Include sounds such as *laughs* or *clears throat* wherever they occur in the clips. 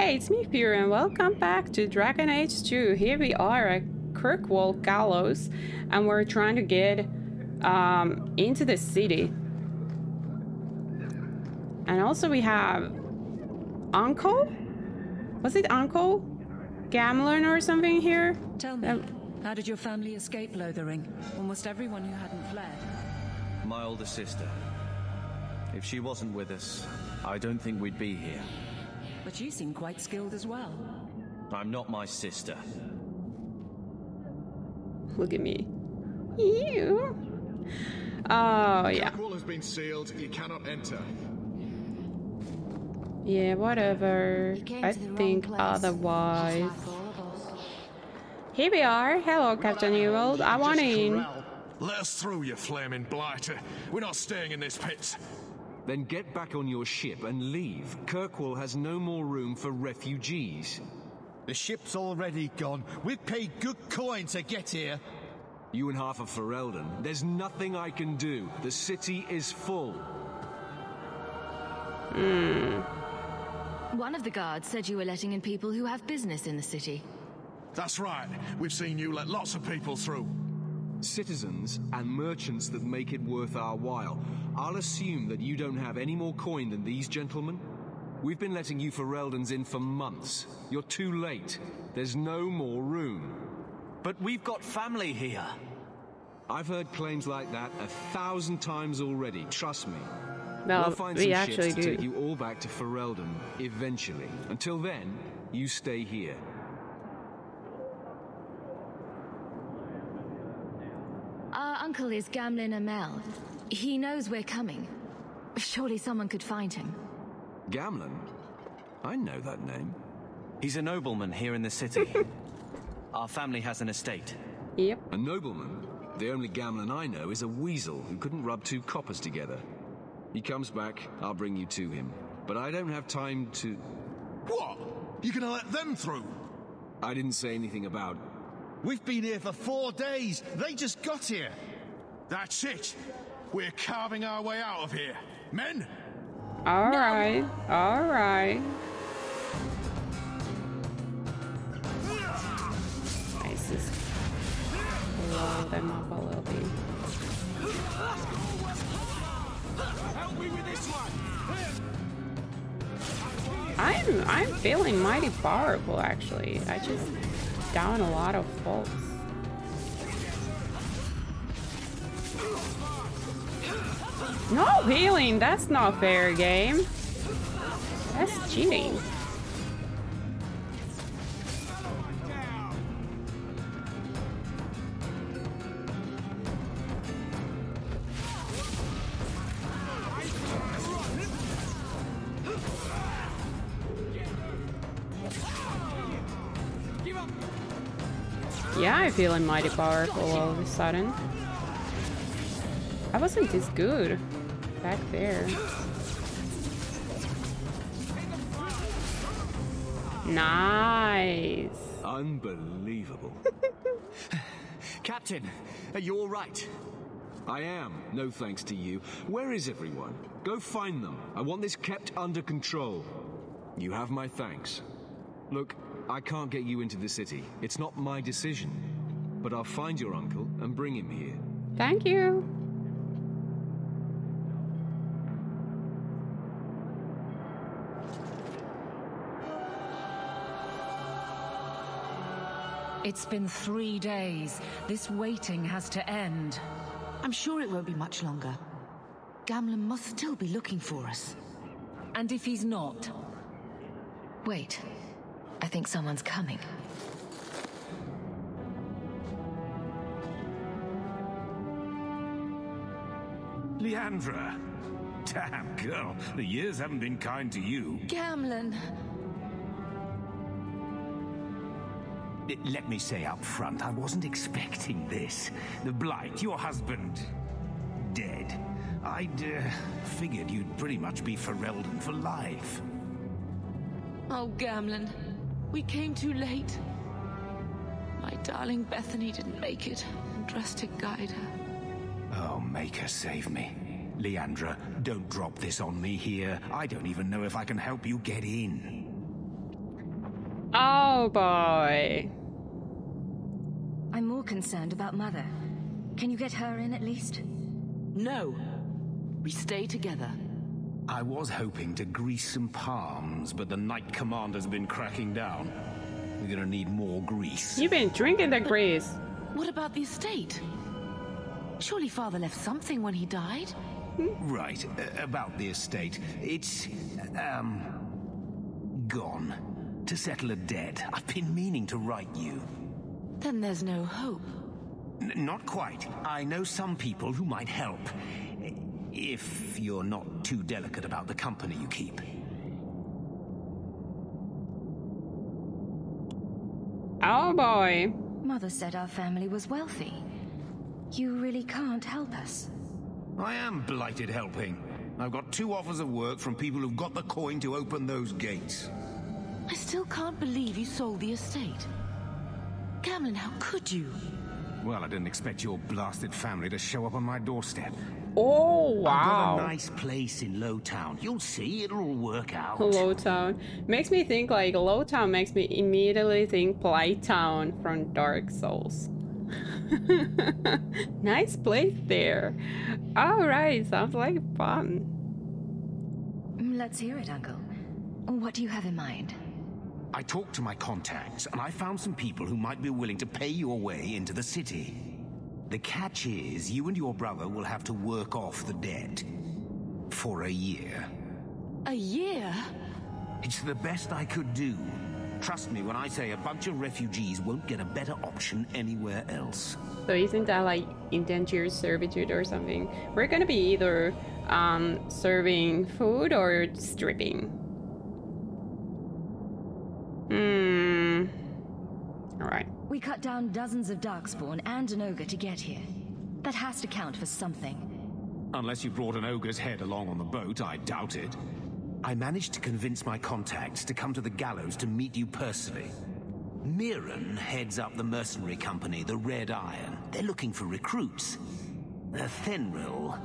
Hey, it's me, Fury, and welcome back to Dragon Age 2. Here we are at Kirkwall Gallows, and we're trying to get um, into the city. And also we have Uncle? Was it Uncle? Gamlen or something here? Tell me, Um, how did your family escape Lothering? Almost everyone who hadn't fled. My older sister. If she wasn't with us, I don't think we'd be here. But you seem quite skilled as well. I'm not my sister. Look at me. You. Oh, yeah. Wall has been sealed. You cannot enter. Yeah, whatever. I to the wrong think otherwise. just like all of us. Here we are. Hello, Captain Ewald. I want in. corral. Let us through, you flaming blighter. We're not staying in this pit. Then get back on your ship and leave. Kirkwall has no more room for refugees. The ship's already gone. We've paid good coin to get here. You and half of Ferelden, there's nothing I can do. The city is full. Hmm. One of the guards said you were letting in people who have business in the city. That's right. We've seen you let lots of people through. Citizens and merchants that make it worth our while. I'll assume that you don't have any more coin than these gentlemen. We've been letting you Fereldans in for months. You're too late. There's no more room. But we've got family here. I've heard claims like that a thousand times already. Trust me. Well, we'll find we some actually ships to do. take you all back to Ferelden eventually. Until then, you stay here. Our uncle is Gamlen Amell. He knows we're coming. Surely someone could find him. Gamlen? I know that name. He's a nobleman here in the city. *laughs* Our family has an estate. Yep. A nobleman? The only Gamlen I know is a weasel who couldn't rub two coppers together. He comes back, I'll bring you to him. But I don't have time to. What? You gonna let them through? I didn't say anything about. We've been here for four days. They just got here. That's it. We're carving our way out of here. Men, Alright. Alright. Nice. Just blow them up a little bit. I'm I'm feeling mighty powerful actually. I just down a lot of folks. No healing, that's not fair game. That's cheating. Yeah, I'm feeling mighty powerful all of a sudden. I wasn't this good back there. Nice. Unbelievable. *laughs* Captain, are you all right? I am, no thanks to you. Where is everyone? Go find them. I want this kept under control. You have my thanks. Look, I can't get you into the city. It's not my decision. But I'll find your uncle and bring him here. Thank you. It's been three days. This waiting has to end. I'm sure it won't be much longer. Gamlen must still be looking for us. And if he's not? Wait. I think someone's coming. Leandra. Damn, girl. The years haven't been kind to you. Gamlen! Let me say up front, I wasn't expecting this. The Blight, your husband, dead. I'd uh, figured you'd pretty much be Ferelden for life. Oh, Gamlen, We came too late. My darling Bethany didn't make it, Andraste guide her. Oh, make her save me. Leandra, don't drop this on me here. I don't even know if I can help you get in. Oh boy. I'm more concerned about Mother. Can you get her in at least? No. We stay together. I was hoping to grease some palms, but the Knight Commander's been cracking down. We're gonna need more grease. You've been drinking the grease. What about the estate? Surely father left something when he died? Right, uh, about the estate. It's, um, gone. To settle a debt. I've been meaning to write you. Then there's no hope. N- not quite. I know some people who might help. If you're not too delicate about the company you keep. Oh boy. Mother said our family was wealthy. You really can't help us. I am blighted helping. I've got two offers of work from people who've got the coin to open those gates. I still can't believe you sold the estate. Gamlen, how could you? Well, I didn't expect your blasted family to show up on my doorstep. Oh wow. I've wow. got a nice place in Lowtown. You'll see, it'll all work out. Lowtown. Makes me think like Lowtown makes me immediately think Blighttown from Dark Souls. *laughs* nice place there. Alright, sounds like fun. Let's hear it, Uncle. What do you have in mind? I talked to my contacts, and I found some people who might be willing to pay your way into the city. The catch is, you and your brother will have to work off the debt. For a year. A year? It's the best I could do. Trust me when I say a bunch of refugees won't get a better option anywhere else. So isn't that like indentured servitude or something? We're gonna be either um, serving food or stripping. Hmm. Alright. We cut down dozens of Darkspawn and an ogre to get here. That has to count for something. Unless you brought an ogre's head along on the boat, I doubt it. I managed to convince my contacts to come to the gallows to meet you personally. Meeran heads up the mercenary company, the Red Iron. They're looking for recruits. Uh, Fenril,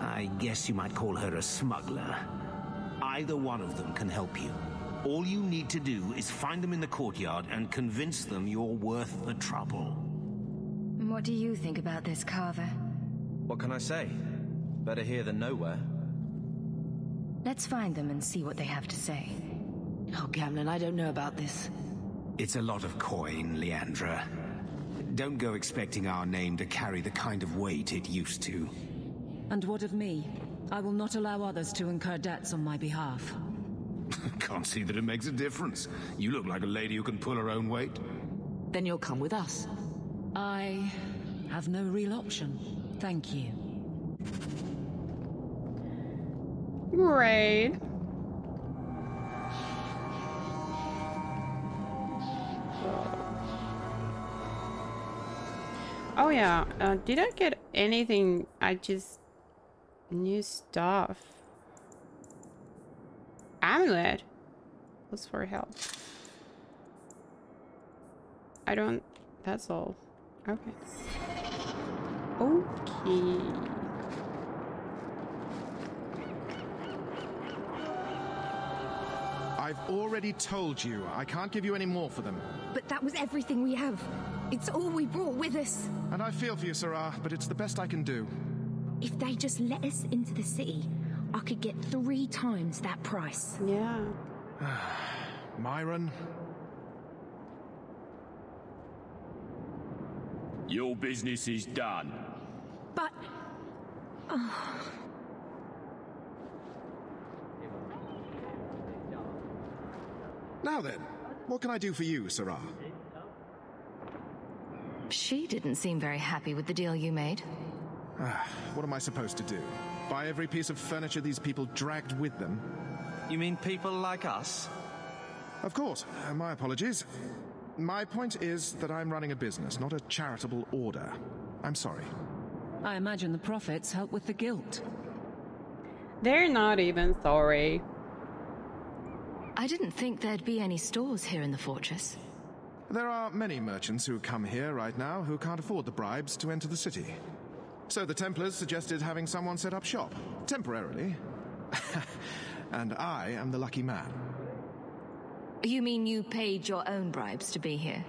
I guess you might call her a smuggler. Either one of them can help you. All you need to do is find them in the courtyard and convince them you're worth the trouble. What do you think about this, Carver? What can I say? Better here than nowhere. Let's find them and see what they have to say. Oh, Gamlen, I don't know about this. It's a lot of coin, Leandra. Don't go expecting our name to carry the kind of weight it used to. And what of me? I will not allow others to incur debts on my behalf. *laughs* Can't see that it makes a difference. You look like a lady who can pull her own weight. Then you'll come with us. I have no real option. Thank you. Great. Oh yeah, uh, did I get anything? I just... New stuff. Amulet. Was for help. I don't... That's all. Okay. Okay. I've already told you, I can't give you any more for them. But that was everything we have. It's all we brought with us. And I feel for you, Serah, but it's the best I can do. If they just let us into the city, I could get three times that price. Yeah. *sighs* Myron, Your business is done. But. Oh, now then, what can I do for you, Serah? She didn't seem very happy with the deal you made. Ah, what am I supposed to do? Buy every piece of furniture these people dragged with them? You mean people like us? Of course, uh, my apologies. My point is that I'm running a business, not a charitable order. I'm sorry. I imagine the profits help with the guilt. They're not even sorry. I didn't think there'd be any stores here in the fortress. There are many merchants who come here right now who can't afford the bribes to enter the city. So the Templars suggested having someone set up shop, temporarily. *laughs* and I am the lucky man. You mean you paid your own bribes to be here?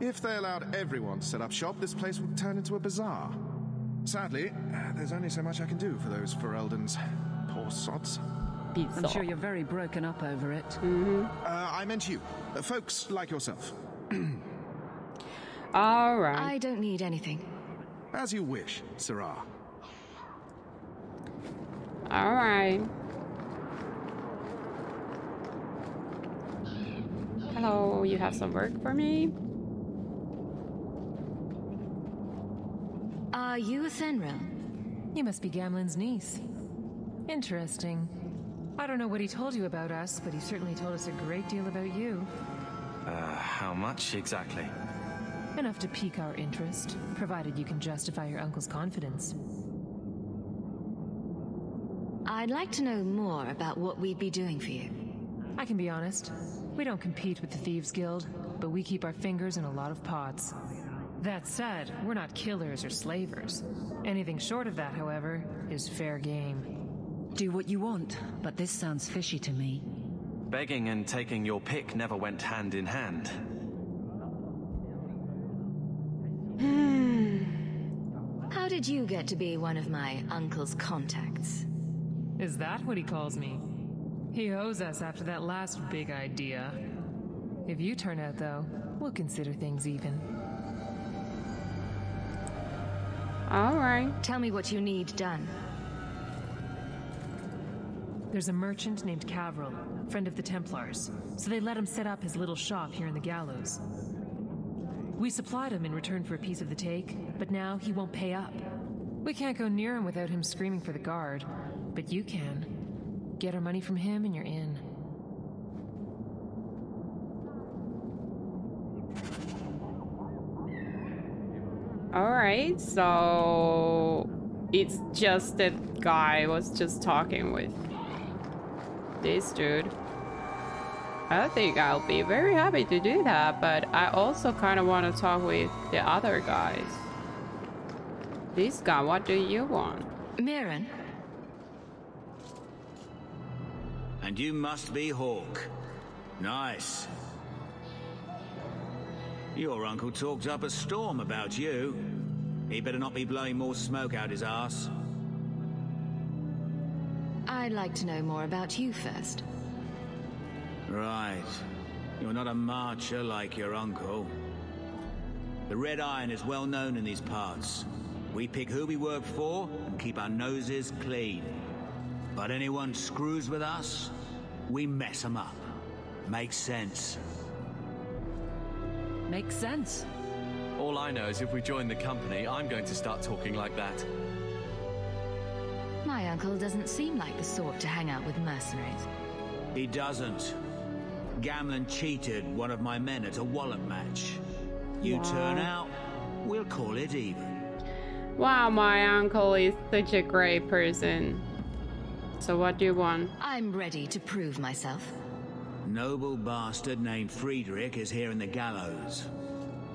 If they allowed everyone to set up shop, this place would turn into a bazaar. Sadly, uh, there's only so much I can do for those Fereldans. Poor sods. I'm sure you're very broken up over it. Mm-hmm. Uh, I meant you. Uh, folks like yourself. *clears throat* All right. I don't need anything. As you wish, Serah. All right. Hello, you have some work for me? Are you a Fenrir? You must be Gamlen's niece. Interesting. I don't know what he told you about us, but he certainly told us a great deal about you. Uh, how much exactly? Enough to pique our interest, provided you can justify your uncle's confidence. I'd like to know more about what we'd be doing for you. I can be honest. We don't compete with the Thieves Guild, but we keep our fingers in a lot of pots. That said, we're not killers or slavers. Anything short of that, however, is fair game. Do what you want, but this sounds fishy to me. Begging and taking your pick never went hand in hand. How did you get to be one of my uncle's contacts? Is that what he calls me? He owes us after that last big idea. If you turn out, though, we'll consider things even. All right. Tell me what you need done. There's a merchant named Cavril, friend of the Templars, so they let him set up his little shop here in the gallows. We supplied him in return for a piece of the take, but now he won't pay up. We can't go near him without him screaming for the guard, but you can. Get our money from him and you're in. All right, so it's just that guy was just talking with this dude. I think I'll be very happy to do that, but I also kind of want to talk with the other guys. This guy, what do you want? Meeran? And you must be Hawke. Nice. Your uncle talked up a storm about you. He better not be blowing more smoke out his ass. I'd like to know more about you first. Right. You're not a marcher like your uncle. The Red Iron is well known in these parts. We pick who we work for and keep our noses clean. But anyone screws with us, we mess them up. Makes sense. Makes sense. All I know is if we join the company, I'm going to start talking like that. My uncle doesn't seem like the sort to hang out with mercenaries. He doesn't. Gamlen cheated one of my men at a wallop match. You Wow. turn out, we'll call it even. Wow, my uncle is such a great person. So what do you want? I'm ready to prove myself. Noble bastard named Friedrich is here in the gallows.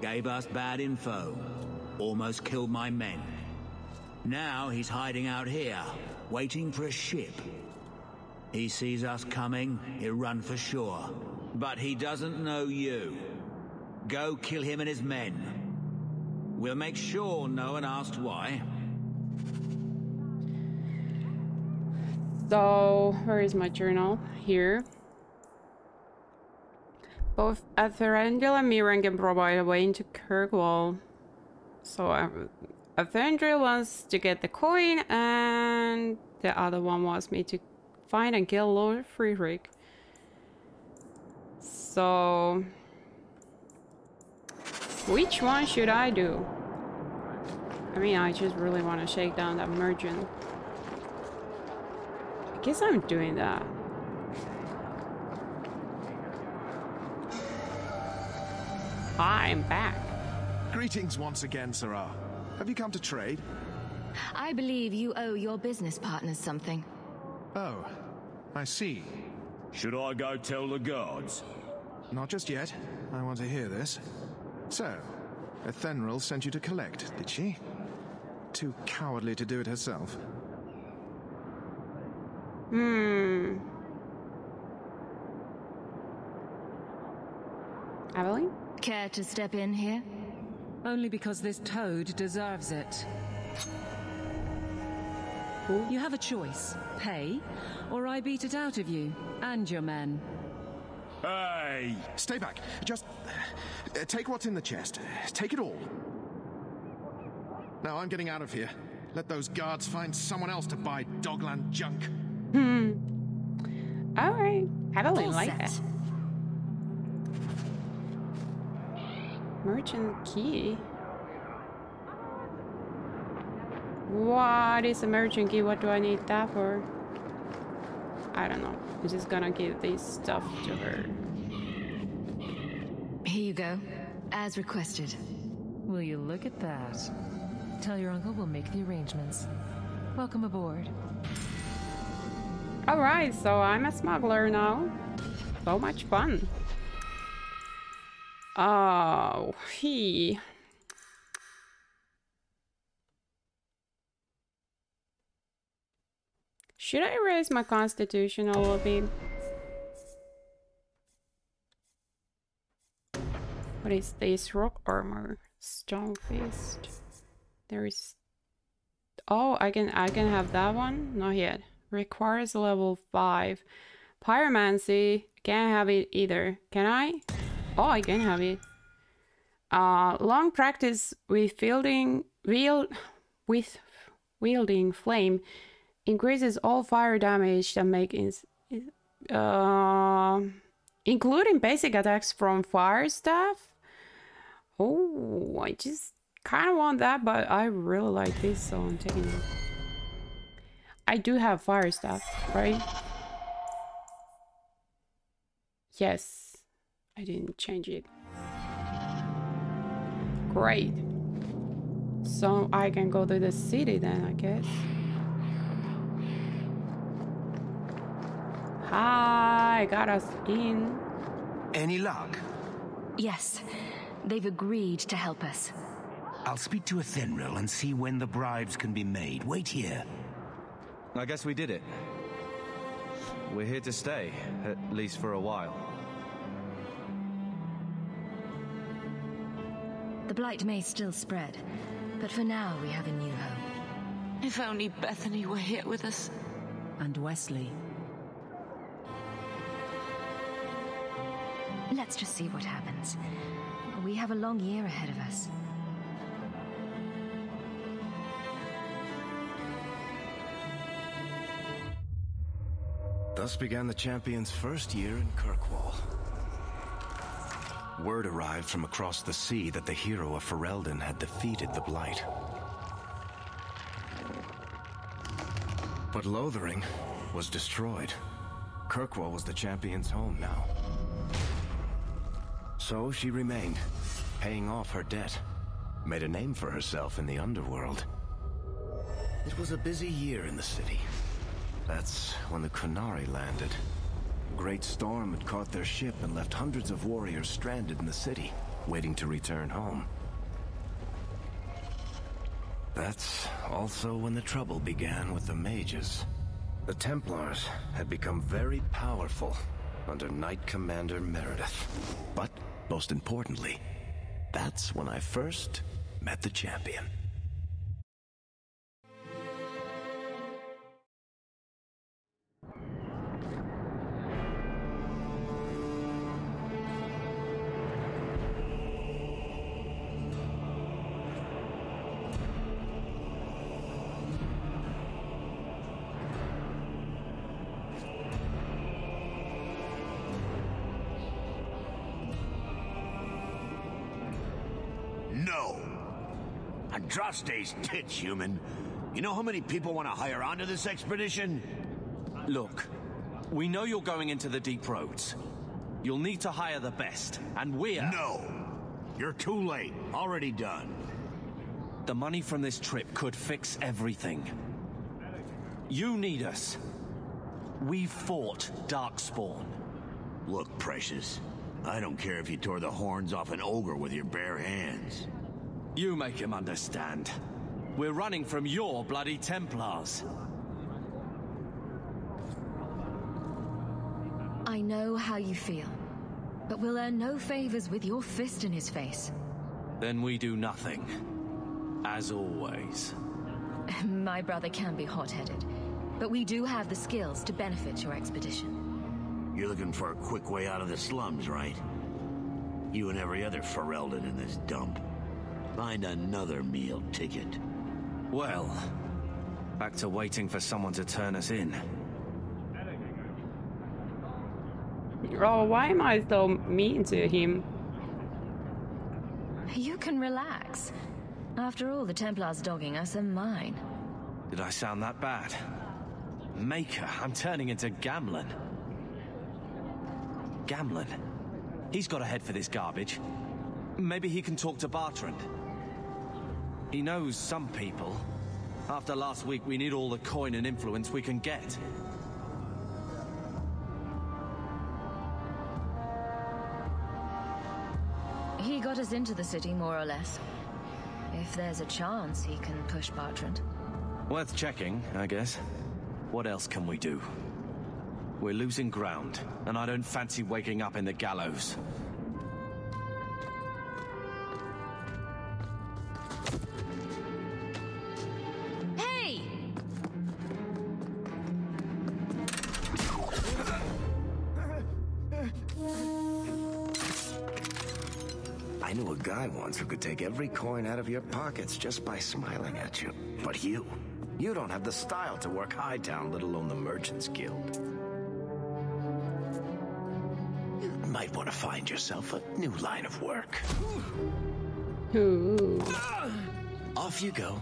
Gave us bad info. Almost killed my men. Now he's hiding out here, waiting for a ship. He sees us coming, he'll run for sure. But he doesn't know you. Go kill him and his men. We'll make sure no one asks why. So, where is my journal? Here. Both Athenril and Meeran can provide a way into Kirkwall. So, uh, Athenril wants to get the coin, and the other one wants me to find and kill Lord Friedrich. So, which one should I do? I mean, I just really want to shake down that merchant. I guess I'm doing that. I'm back. Greetings once again, Serah. Have you come to trade? I believe you owe your business partners something. Oh, I see. Should I go tell the guards? Not just yet. I want to hear this. So, Athenril sent you to collect, did she? Too cowardly to do it herself. Hmm. Aveline? Care to step in here? Only because this toad deserves it. You have a choice. Pay, or I beat it out of you and your men. Hey! Stay back. Just uh, take what's in the chest. Take it all. Now I'm getting out of here. Let those guards find someone else to buy Dogland junk. Hmm. All right. Aveline Full like set. that. Merchant key. What is a merchant key? What do I need that for? I don't know. I'm just gonna give this stuff to her. Here you go. As requested. Will you look at that? Tell your uncle we'll make the arrangements. Welcome aboard. Alright, so I'm a smuggler now. So much fun. Oh, he. Should I raise my constitution a little bit? What is this? Rock armor. Stone fist. There is Oh, I can I can have that one? Not yet. Requires level 5. Pyromancy. Can't have it either. Can I? Oh, I can have it. Uh, long practice with fielding wield with wielding flame increases all fire damage that make ins uh, including basic attacks from fire stuff. Oh, I just kind of want that, but I really like this, so I'm taking it. I do have fire stuff, right? Yes, I didn't change it. Great. So I can go to the city then, I guess. Hi, got us in. Any luck? Yes. They've agreed to help us. I'll speak to Athenril and see when the bribes can be made. Wait here. I guess we did it. We're here to stay, at least for a while. The blight may still spread, but for now we have a new home. If only Bethany were here with us. And Wesley. Let's just see what happens. We have a long year ahead of us. Thus began the champion's first year in Kirkwall. Word arrived from across the sea that the hero of Ferelden had defeated the Blight. But Lothering was destroyed. Kirkwall was the champion's home now. So she remained, paying off her debt. Made a name for herself in the underworld. It was a busy year in the city. That's when the Qunari landed. A great storm had caught their ship and left hundreds of warriors stranded in the city, waiting to return home. That's also when the trouble began with the mages. The Templars had become very powerful under Knight Commander Meredith. But, most importantly, that's when I first met the champion. Andraste's tits, human. You know how many people want to hire onto this expedition? Look, we know you're going into the deep roads. You'll need to hire the best, and we're... No! You're too late. Already done. The money from this trip could fix everything. You need us. We fought Darkspawn. Look, Precious. I don't care if you tore the horns off an ogre with your bare hands. You make him understand. We're running from your bloody Templars. I know how you feel. But we'll earn no favors with your fist in his face. Then we do nothing. As always. *laughs* My brother can be hot-headed, but we do have the skills to benefit your expedition. You're looking for a quick way out of the slums, right? You and every other Ferelden in this dump. Find another meal ticket. Well, back to waiting for someone to turn us in. Oh, why am I so mean to him? You can relax. After all, the Templars dogging us are mine. Did I sound that bad? Maker, I'm turning into Gamlen. Gamlen? He's got a head for this garbage. Maybe he can talk to Bartrand. He knows some people. After last week, we need all the coin and influence we can get. He got us into the city, more or less. If there's a chance, he can push Bartrand. Worth checking, I guess. What else can we do? We're losing ground, and I don't fancy waking up in the gallows. Guy who could take every coin out of your pockets just by smiling at you. But you, you don't have the style to work high Hightown, let alone the Merchants Guild. You might want to find yourself a new line of work. Ooh. Off you go.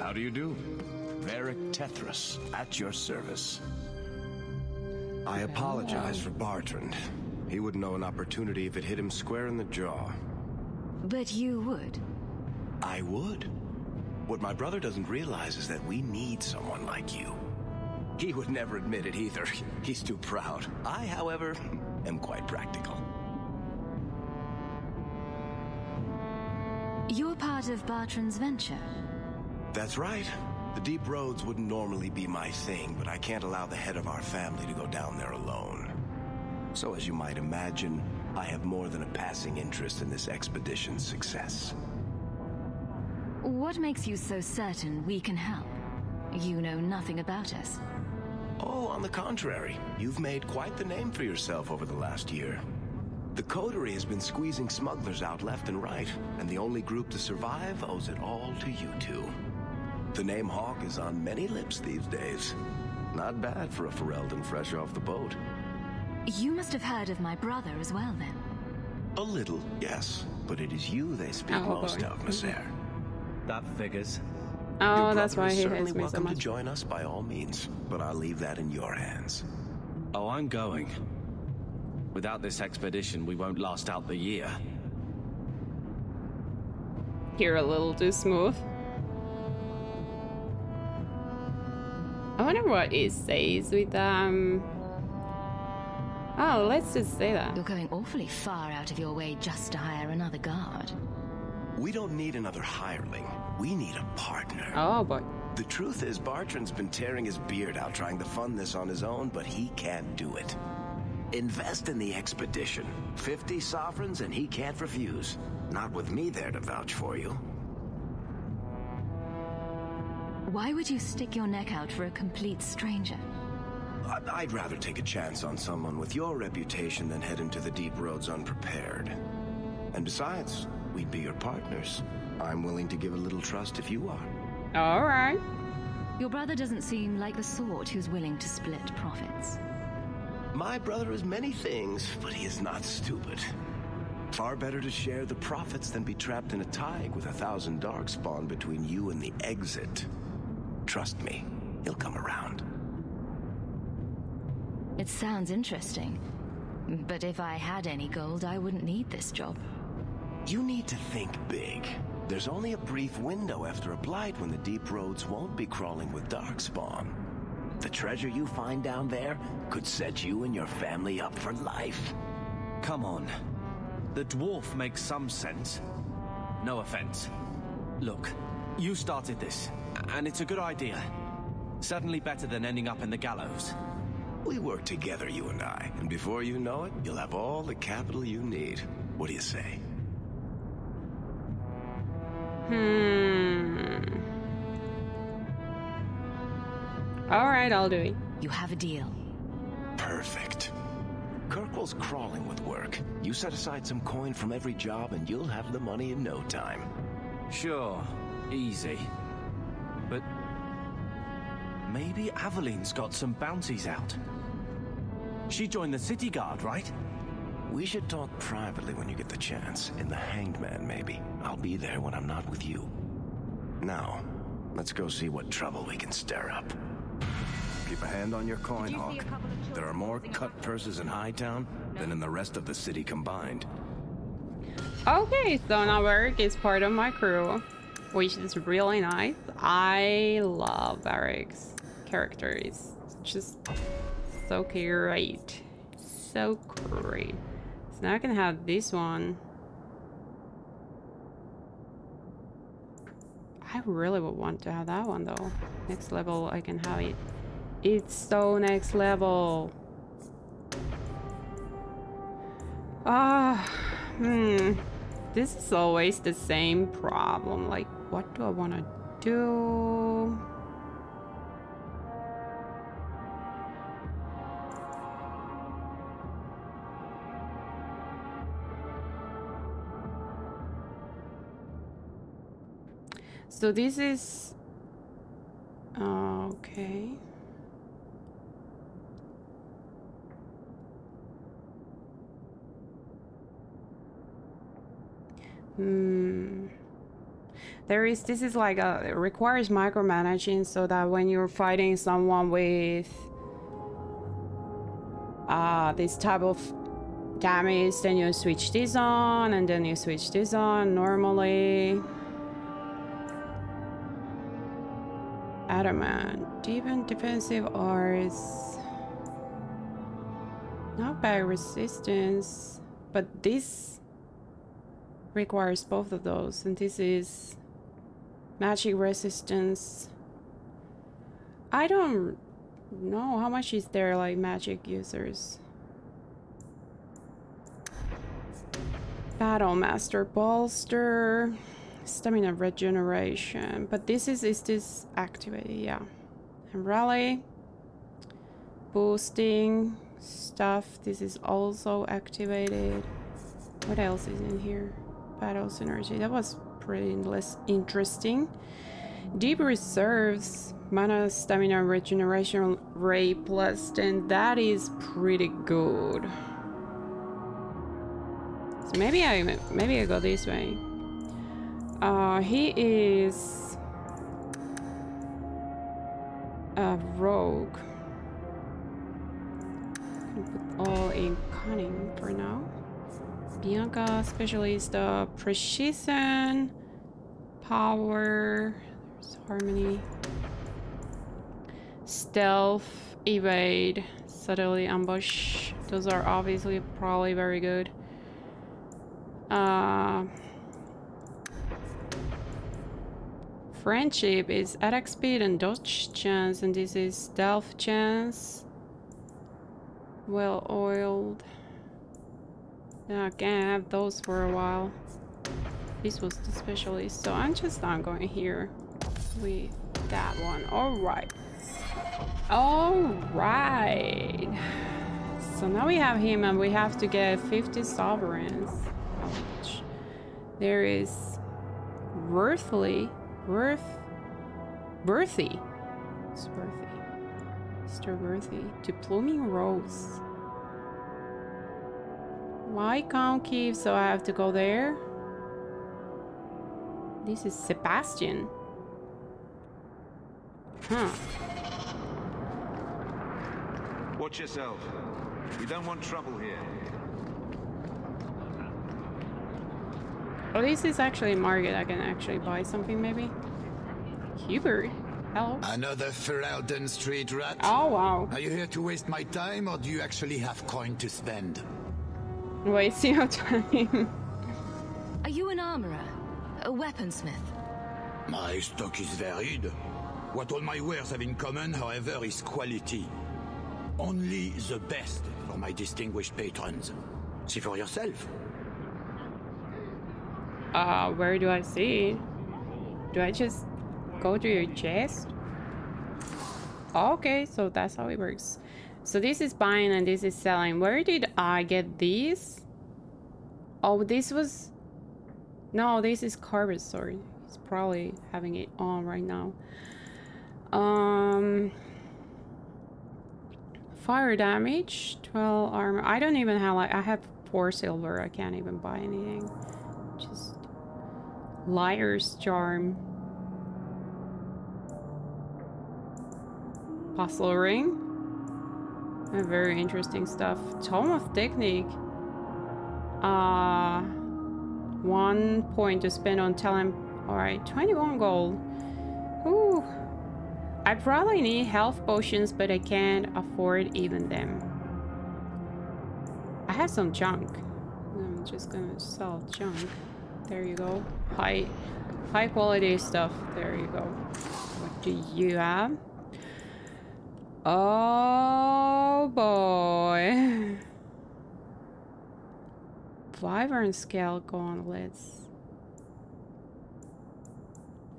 How do you do? Varric Tethras, at your service. I apologize for Bartrand. He wouldn't know an opportunity if it hit him square in the jaw. But you would. I would. What my brother doesn't realize is that we need someone like you. He would never admit it either. *laughs* He's too proud. I, however, *laughs* am quite practical. You're part of Bartrand's venture. That's right. The deep roads wouldn't normally be my thing, but I can't allow the head of our family to go down there alone. So as you might imagine, I have more than a passing interest in this expedition's success. What makes you so certain we can help? You know nothing about us. Oh, on the contrary, you've made quite the name for yourself over the last year. The Coterie has been squeezing smugglers out left and right, and the only group to survive owes it all to you two. The name Hawke is on many lips these days. Not bad for a Ferelden fresh off the boat. You must have heard of my brother as well, then. A little, yes, but it is you they speak Oh, most boy. of, messere. That figures. Oh, Your that's why he certainly hates me so welcome to join us by all means, but I'll leave that in your hands. Oh, I'm going. Without this expedition, we won't last out the year. You're a little too smooth. I wonder what it says with um. Oh, let's just say that. You're going awfully far out of your way just to hire another guard. We don't need another hireling. We need a partner. Oh boy. The truth is, Bartrand's been tearing his beard out trying to fund this on his own, but he can't do it. Invest in the expedition. 50 sovereigns and he can't refuse. Not with me there to vouch for you. Why would you stick your neck out for a complete stranger? I- I'd rather take a chance on someone with your reputation than head into the deep roads unprepared. And besides, we'd be your partners. I'm willing to give a little trust if you are. All right. Your brother doesn't seem like the sort who's willing to split profits. My brother is many things, but he is not stupid. Far better to share the profits than be trapped in a tide with a thousand darkspawn between you and the exit. Trust me, he'll come around. It sounds interesting. But if I had any gold, I wouldn't need this job. You need to think big. There's only a brief window after a blight when the deep roads won't be crawling with darkspawn. The treasure you find down there could set you and your family up for life. Come on. The dwarf makes some sense. No offense. Look, you started this, and it's a good idea. Certainly better than ending up in the gallows. We work together, you and I, and before you know it, you'll have all the capital you need. What do you say? Hmm. Alright, I'll do it. You have a deal. Perfect. Kirkwall's crawling with work. You set aside some coin from every job and you'll have the money in no time. Sure, easy. But maybe Aveline's got some bounties out. She joined the city guard, right? We should talk privately when you get the chance. In the Hanged Man, maybe. I'll be there when I'm not with you. Now, let's go see what trouble we can stir up. Keep a hand on your coin, Hawke. There are more cut purses in Hightown than in the rest of the city combined. Okay, so now Varric is part of my crew, which is really nice. I love Varric's character. It's just so great. So great. So now I can have this one. I really would want to have that one though. Next level I can have it. It's so next level. Ah, hmm. This is always the same problem. Like, what do I want to do? So this is... Okay. Hmm. There is, this is like a, requires micromanaging so that when you're fighting someone with uh, this type of damage, then you switch this on and then you switch this on normally. Adamant. And defensive arts. Not bad resistance. But this requires both of those. And this is magic resistance. I don't know how much is there like magic users. Battle Master Bolster. Stamina regeneration. But this is, is this activated? Yeah. And rally. Boosting stuff. This is also activated. What else is in here? Battle synergy. That was pretty less interesting. Deep reserves. Mana stamina regeneration rate plus 10. That is pretty good. So maybe I maybe I go this way. Uh, he is a rogue. Put all in cunning for now. Bianca, specialist, uh, precision, power, there's harmony, stealth, evade, Subtly ambush. Those are obviously probably very good. Uh, Friendship is attack speed and dodge chance, and this is stealth chance. Well oiled. Yeah, I can't have those for a while. This was the specialist, so I'm just not going here with that one. Alright. Alright. So now we have him and we have to get 50 sovereigns. There is Worthly Worth... Worthy. It's Worthy. Mr. Worthy. To Blooming Rose. Why can't keep, so I have to go there? This is Sebastian. Huh. Watch yourself. We don't want trouble here. Oh, this is actually a market. I can actually buy something, maybe. Hubert. Hello. Another Ferelden Street rat? Oh, wow. Are you here to waste my time, or do you actually have coin to spend? Wasting your *laughs* time. Are you an armorer? A weaponsmith? My stock is varied. What all my wares have in common, however, is quality. Only the best for my distinguished patrons. See for yourself. Uh, where do I see? Do I just go to your chest? Okay, so that's how it works. So this is buying and this is selling. Where did I get these? Oh, this was... No, this is Carbon Sword. He's probably having it on right now. Um... Fire damage, 12 armor. I don't even have like... I have 4 silver. I can't even buy anything. Just... Liar's Charm. Puzzle Ring. Very interesting stuff. Tome of Technique. Uh, one point to spend on talent. Alright, 21 gold. Ooh. I probably need health potions, but I can't afford even them. I have some junk. I'm just gonna sell junk. There you go. High, high quality stuff. There you go. What do you have? Oh boy. *laughs* Wyvern scale gauntlets.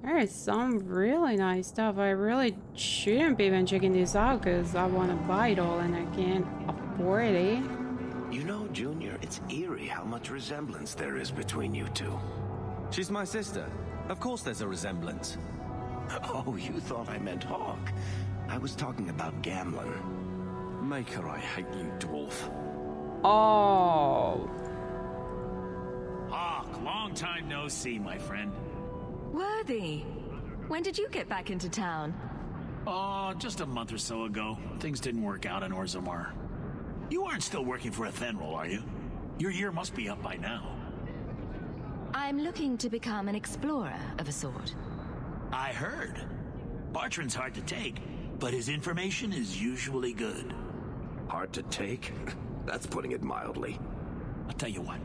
There is some really nice stuff. I really shouldn't be even checking this out because I want to buy it all and I can't afford it. You know, Junior, it's eerie how much resemblance there is between you two. She's my sister. Of course there's a resemblance. *laughs* Oh, you thought I meant Hawke. I was talking about Gamlen. Maker, I hate you, dwarf. Oh. Hawke, long time no see, my friend. Worthy. When did you get back into town? Oh, just a month or so ago. Things didn't work out in Orzammar. You aren't still working for Athenril, are you? Your year must be up by now. I'm looking to become an explorer of a sort. I heard. Bartrand's hard to take, but his information is usually good. Hard to take? *laughs* That's putting it mildly. I'll tell you what.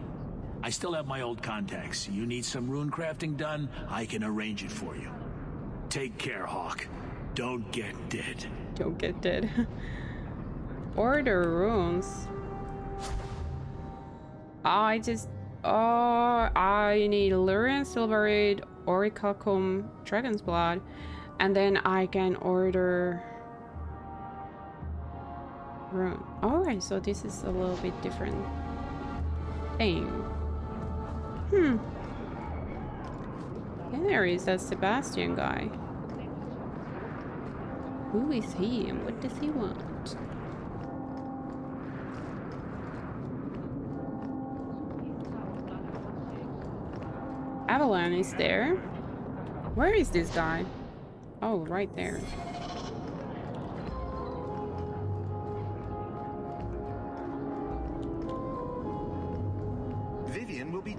I still have my old contacts. You need some rune crafting done, I can arrange it for you. Take care, Hawke. Don't get dead. Don't get dead. *laughs* Order runes. I just... Oh, I need Lyrium Silverite, Orichalcum, Dragon's Blood, and then I can order... Rune. Alright, so this is a little bit different thing. Hmm. And there is that Sebastian guy. Who is he and what does he want? Aveline is there. Where is this guy? Oh, right there.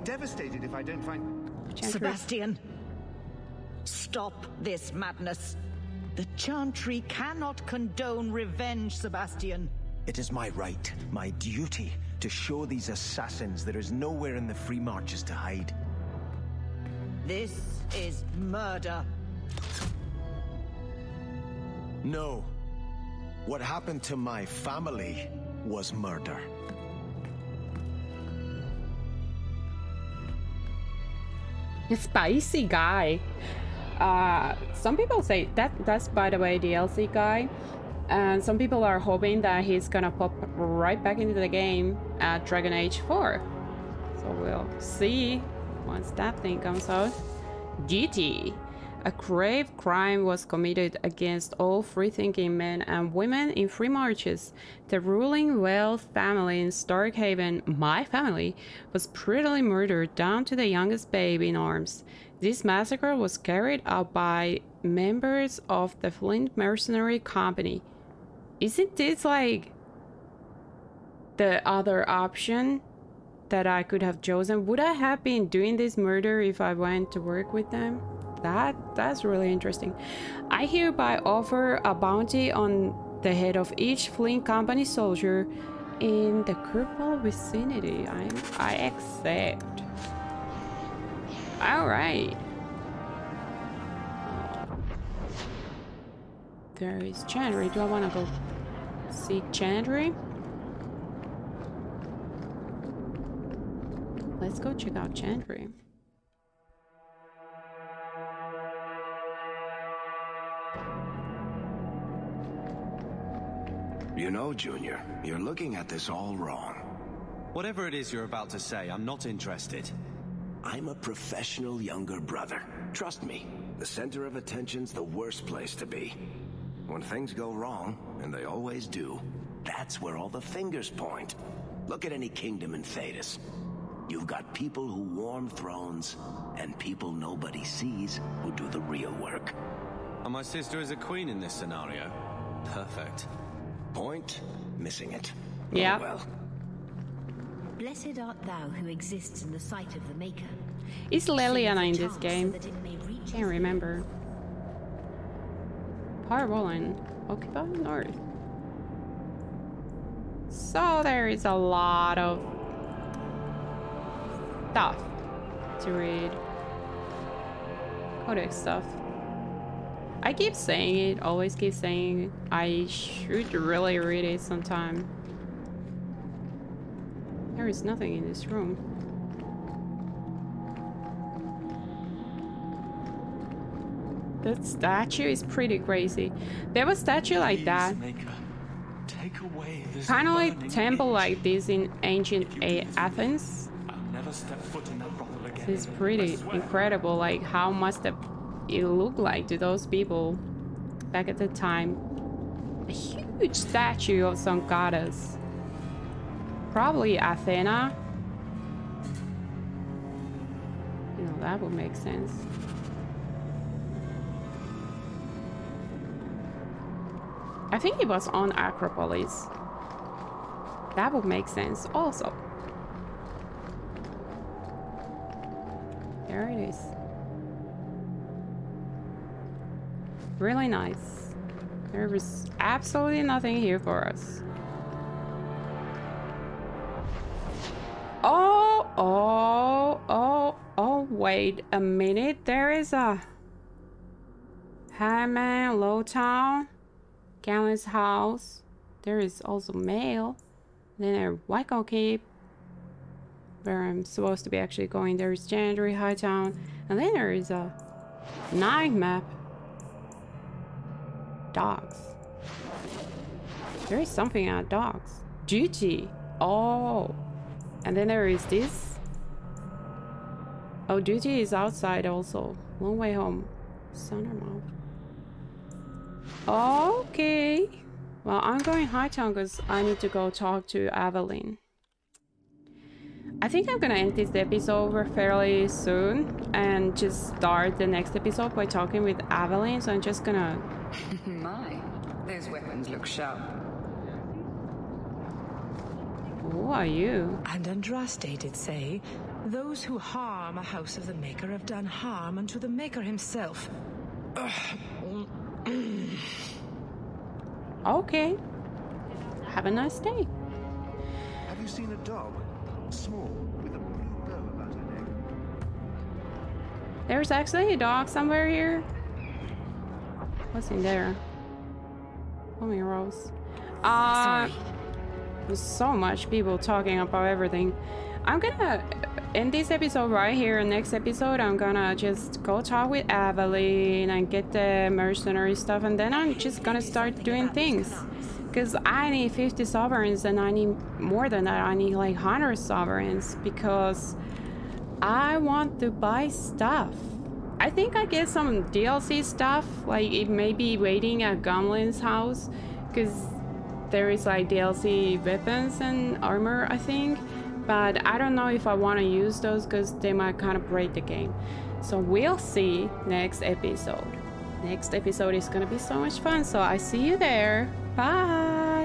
Devastated if I don't find... Sebastian! Stop this madness! The Chantry cannot condone revenge, Sebastian. It is my right, my duty, to show these assassins there is nowhere in the Free Marches to hide. This is murder. No. What happened to my family was murder. Spicy guy. Uh, some people say that that's by the way DLC guy, and some people are hoping that he's gonna pop right back into the game at Dragon Age 4. So we'll see once that thing comes out. GT. A grave crime was committed against all free-thinking men and women in free marches. The ruling Vael family in Starkhaven, my family, was brutally murdered down to the youngest babe in arms. This massacre was carried out by members of the Flint Mercenary Company. Isn't this like the other option that I could have chosen? Would I have been doing this murder if I went to work with them? That that's really interesting. I hereby offer a bounty on the head of each Flint Company soldier in the Kirkwall vicinity. I I accept. All right. There is Chantry. Do I want to go see Chantry? Let's go check out Chantry. You know, Junior, you're looking at this all wrong. Whatever it is you're about to say, I'm not interested. I'm a professional younger brother. Trust me, the center of attention's the worst place to be. When things go wrong, and they always do, that's where all the fingers point. Look at any kingdom in Thedas. You've got people who warm thrones, and people nobody sees who do the real work. And my sister is a queen in this scenario. Perfect. Point, missing it. Oh, yeah. Oh, well. Blessed art thou who exists in the sight of the Maker. Is Leliana in this game? Can't remember. Parvolan. Occupy North. So there is a lot of stuff to read. Codex stuff. I keep saying it, always keep saying it. I should really read it sometime. There is nothing in this room. That statue is pretty crazy. There was statue like that. Kind of like temple like this in ancient A Athens. This is pretty incredible. Like how must have it looked like to those people back at the time? A huge statue of some goddess. Probably Athena. You know, that would make sense. I think it was on Acropolis. That would make sense also. There it is. Really nice. There was absolutely nothing here for us. Oh, oh, oh, oh, wait a minute. There is a Hammond Lowtown, Gamlen's house. There is also mail. Then a Wyco Keep, where I'm supposed to be actually going. There is January Hightown. And then there is a night map. Dogs. There is something at dogs. Duty. Oh. And then there is this. Oh, duty is outside also. Long way home. Sundermount. Okay. Well, I'm going Hightown because I need to go talk to Aveline. I think I'm gonna end this episode fairly soon and just start the next episode by talking with Aveline. So I'm just gonna. *laughs* My, those weapons look sharp. Who are you? And Andraste did say, those who harm a house of the Maker have done harm unto the Maker himself. Okay. Have a nice day. Have you seen a dog? Small, with a blue bow about her neck. There's actually a dog somewhere here. What's in there? Oh my rose. Uh, there's so much people talking about everything. I'm gonna end this episode right here. Next episode, I'm gonna just go talk with Aveline and get the mercenary stuff, and then I'm just gonna start doing things. Because I need 50 sovereigns, and I need more than that. I need like 100 sovereigns because I want to buy stuff. I think I get some DLC stuff, like it may be waiting at Gamlen's house, because there is like DLC weapons and armor, I think but I don't know if I want to use those because they might kind of break the game. So we'll see next episode. Next episode is going to be so much fun. So I see you there. Bye.